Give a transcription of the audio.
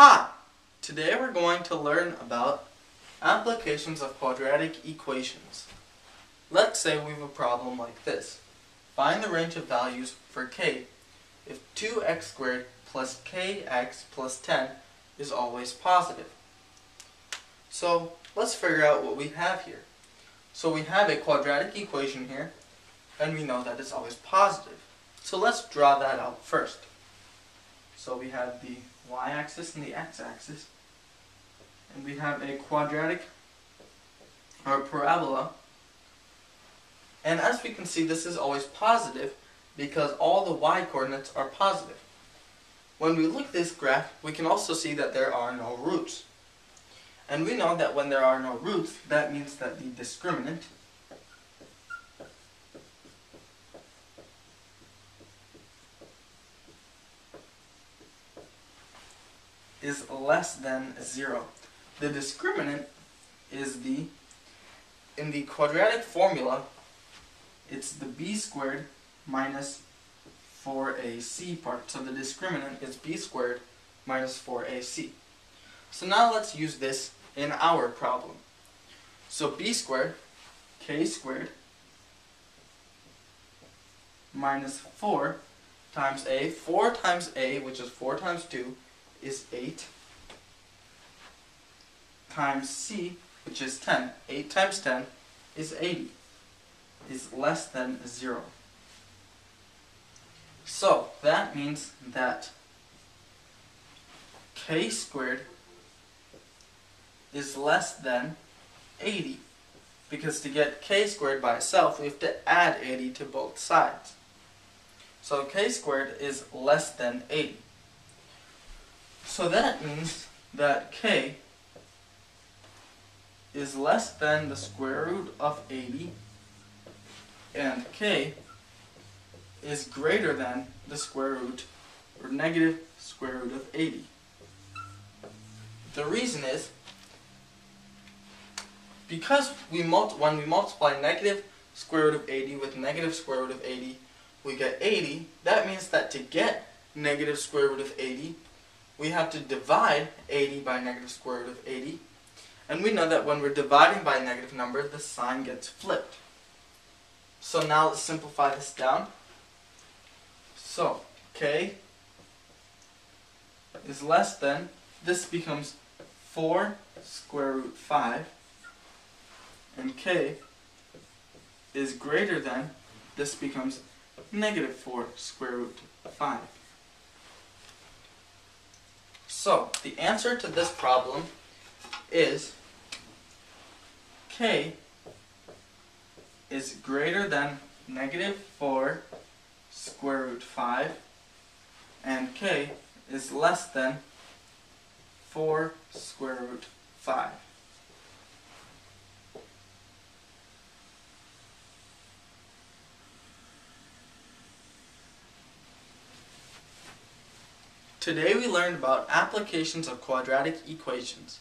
Hi! Today we're going to learn about applications of quadratic equations. Let's say we have a problem like this. Find the range of values for k if 2x squared plus kx plus 10 is always positive. So let's figure out what we have here. So we have a quadratic equation here and we know that it's always positive. So let's draw that out first. So we have the y-axis and the x-axis. And we have a quadratic or parabola. And as we can see, this is always positive because all the y-coordinates are positive. When we look at this graph, we can also see that there are no roots. And we know that when there are no roots, that means that the discriminant is less than 0. The discriminant is the, in the quadratic formula, it's the b squared minus 4ac part. So the discriminant is b squared minus 4ac. So now let's use this in our problem. So b squared, k squared, minus 4 times a. 4 times a, which is 4 times 2, is 8 times c, which is 10. 8 times 10 is 80, is less than 0. So, that means that k squared is less than 80. Because to get k squared by itself, we have to add 80 to both sides. So k squared is less than 80. So that means that k is less than the square root of 80 and k is greater than the square root or negative square root of 80. The reason is because we when we multiply negative square root of 80 with negative square root of 80, we get 80. That means that to get negative square root of 80, we have to divide 80 by negative square root of 80. And we know that when we're dividing by a negative number, the sign gets flipped. So now let's simplify this down. So, k is less than, this becomes 4 square root 5, and k is greater than, this becomes negative 4 square root 5. So, the answer to this problem is k is greater than negative 4 square root 5 and k is less than 4 square root 5. Today we learned about applications of quadratic equations.